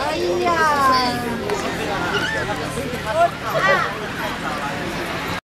哎呀！哎。